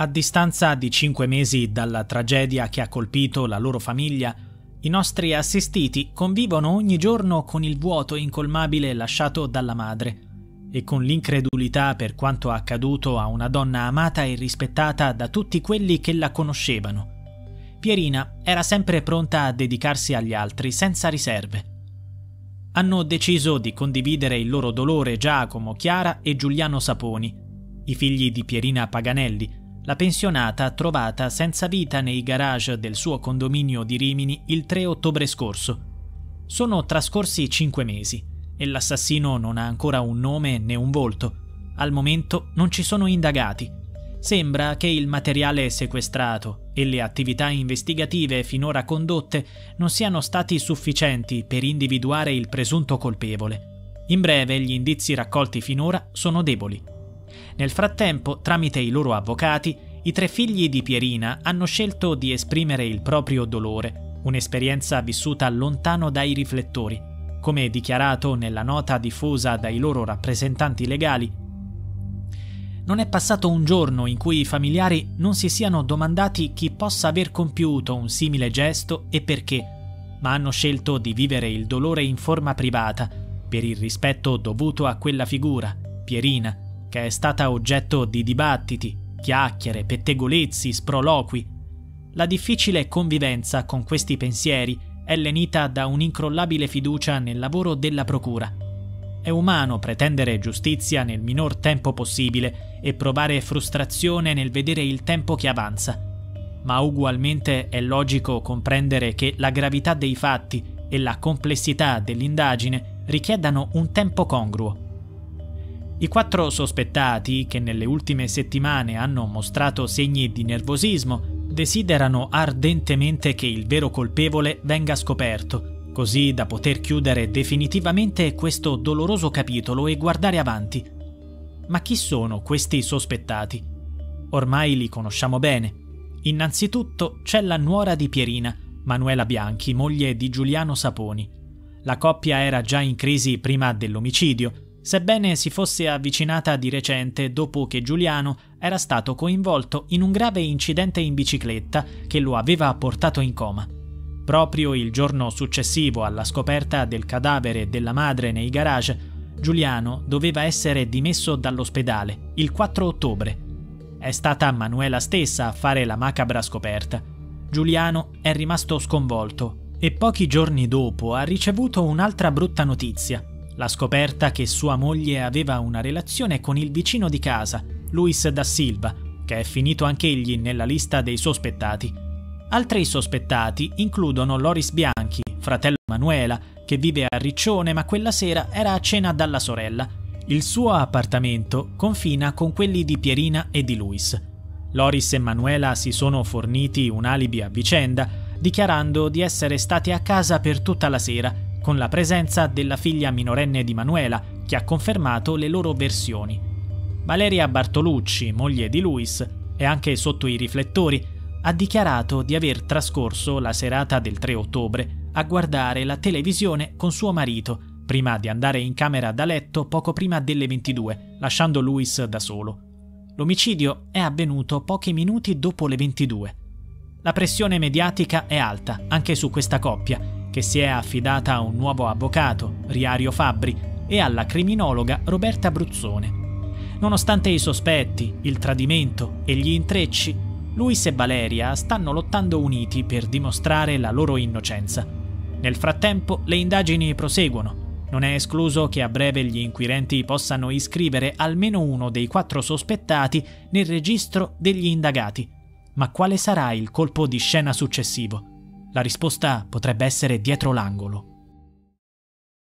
A distanza di cinque mesi dalla tragedia che ha colpito la loro famiglia, i nostri assistiti convivono ogni giorno con il vuoto incolmabile lasciato dalla madre e con l'incredulità per quanto accaduto a una donna amata e rispettata da tutti quelli che la conoscevano. Pierina era sempre pronta a dedicarsi agli altri senza riserve. Hanno deciso di condividere il loro dolore Giacomo, Chiara e Giuliano Saponi, i figli di Pierina Paganelli, la pensionata trovata senza vita nei garage del suo condominio di Rimini il 3 ottobre scorso. Sono trascorsi cinque mesi e l'assassino non ha ancora un nome né un volto. Al momento non ci sono indagati. Sembra che il materiale sequestrato e le attività investigative finora condotte non siano stati sufficienti per individuare il presunto colpevole. In breve, gli indizi raccolti finora sono deboli. Nel frattempo, tramite i loro avvocati, i tre figli di Pierina hanno scelto di esprimere il proprio dolore, un'esperienza vissuta lontano dai riflettori. Come dichiarato nella nota diffusa dai loro rappresentanti legali, non è passato un giorno in cui i familiari non si siano domandati chi possa aver compiuto un simile gesto e perché, ma hanno scelto di vivere il dolore in forma privata, per il rispetto dovuto a quella figura, Pierina, che è stata oggetto di dibattiti, chiacchiere, pettegolezzi, sproloqui. La difficile convivenza con questi pensieri è lenita da un'incrollabile fiducia nel lavoro della Procura. È umano pretendere giustizia nel minor tempo possibile e provare frustrazione nel vedere il tempo che avanza, ma ugualmente è logico comprendere che la gravità dei fatti e la complessità dell'indagine richiedano un tempo congruo. I quattro sospettati, che nelle ultime settimane hanno mostrato segni di nervosismo, desiderano ardentemente che il vero colpevole venga scoperto, così da poter chiudere definitivamente questo doloroso capitolo e guardare avanti. Ma chi sono questi sospettati? Ormai li conosciamo bene. Innanzitutto c'è la nuora di Pierina, Manuela Bianchi, moglie di Giuliano Saponi. La coppia era già in crisi prima dell'omicidio, sebbene si fosse avvicinata di recente dopo che Giuliano era stato coinvolto in un grave incidente in bicicletta che lo aveva portato in coma. Proprio il giorno successivo alla scoperta del cadavere della madre nei garage, Giuliano doveva essere dimesso dall'ospedale il 4 ottobre. È stata Manuela stessa a fare la macabra scoperta. Giuliano è rimasto sconvolto e pochi giorni dopo ha ricevuto un'altra brutta notizia la scoperta che sua moglie aveva una relazione con il vicino di casa, Luis da Silva, che è finito anch'egli nella lista dei sospettati. Altri sospettati includono Loris Bianchi, fratello Manuela, che vive a Riccione ma quella sera era a cena dalla sorella. Il suo appartamento confina con quelli di Pierina e di Luis. Loris e Manuela si sono forniti un alibi a vicenda, dichiarando di essere stati a casa per tutta la sera con la presenza della figlia minorenne di Manuela, che ha confermato le loro versioni. Valeria Bartolucci, moglie di Luis, e anche sotto i riflettori, ha dichiarato di aver trascorso la serata del 3 ottobre a guardare la televisione con suo marito, prima di andare in camera da letto poco prima delle 22, lasciando Luis da solo. L'omicidio è avvenuto pochi minuti dopo le 22. La pressione mediatica è alta anche su questa coppia che si è affidata a un nuovo avvocato, Riario Fabbri, e alla criminologa Roberta Bruzzone. Nonostante i sospetti, il tradimento e gli intrecci, Luis e Valeria stanno lottando uniti per dimostrare la loro innocenza. Nel frattempo le indagini proseguono. Non è escluso che a breve gli inquirenti possano iscrivere almeno uno dei quattro sospettati nel registro degli indagati. Ma quale sarà il colpo di scena successivo? La risposta potrebbe essere dietro l'angolo.